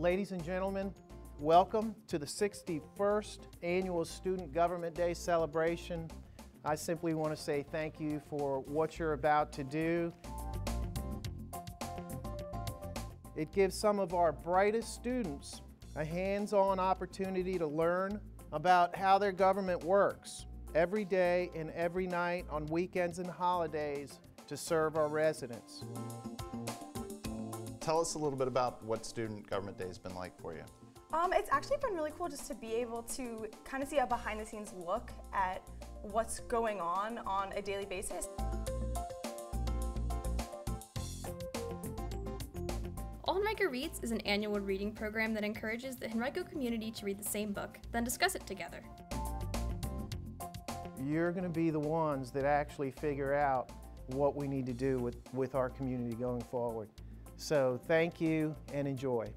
Ladies and gentlemen, welcome to the 61st Annual Student Government Day celebration. I simply want to say thank you for what you're about to do. It gives some of our brightest students a hands-on opportunity to learn about how their government works every day and every night on weekends and holidays to serve our residents. Tell us a little bit about what Student Government Day has been like for you. Um, it's actually been really cool just to be able to kind of see a behind the scenes look at what's going on on a daily basis. All Henrico Reads is an annual reading program that encourages the Henrico community to read the same book, then discuss it together. You're going to be the ones that actually figure out what we need to do with, with our community going forward. So thank you and enjoy.